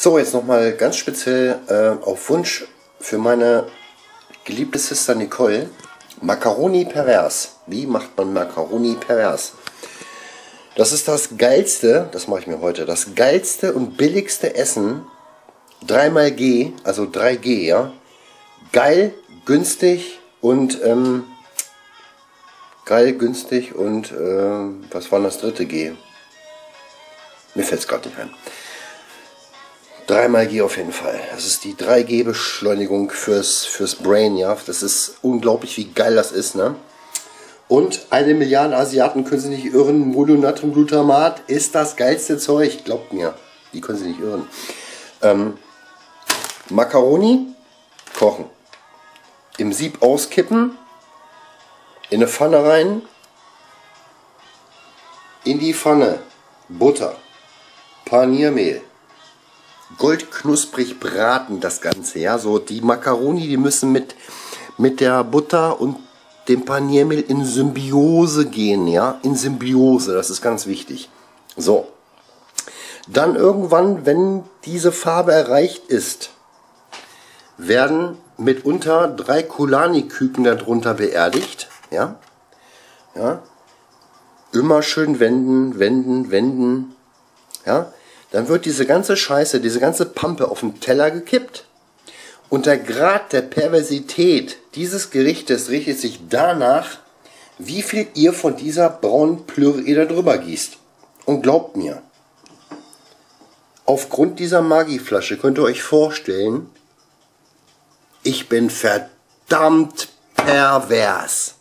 So, jetzt nochmal ganz speziell äh, auf Wunsch für meine geliebte Sister Nicole. Macaroni pervers. Wie macht man Macaroni pervers? Das ist das geilste, das mache ich mir heute, das geilste und billigste Essen. Dreimal G, also 3G, ja. Geil, günstig und ähm, geil, günstig und äh, was war das dritte G? Mir fällt es gerade nicht ein. Dreimal G auf jeden Fall. Das ist die 3G-Beschleunigung fürs, fürs Brain, ja. Das ist unglaublich, wie geil das ist, ne? Und eine Milliarde Asiaten können Sie nicht irren. Mononatriumglutamat ist das geilste Zeug. Glaubt mir, die können Sie nicht irren. Ähm, Macaroni kochen. Im Sieb auskippen. In eine Pfanne rein. In die Pfanne Butter. Paniermehl. Goldknusprig braten das Ganze. Ja, so die Macaroni, die müssen mit, mit der Butter und dem Paniermehl in Symbiose gehen, ja, in Symbiose, das ist ganz wichtig. So, dann irgendwann, wenn diese Farbe erreicht ist, werden mitunter drei Kulani-Küken darunter beerdigt, ja, ja, immer schön wenden, wenden, wenden, ja, dann wird diese ganze Scheiße, diese ganze Pampe auf den Teller gekippt. Und der Grad der Perversität dieses Gerichtes richtet sich danach, wie viel ihr von dieser braunen Plüre da drüber gießt. Und glaubt mir, aufgrund dieser Magieflasche könnt ihr euch vorstellen, ich bin verdammt pervers.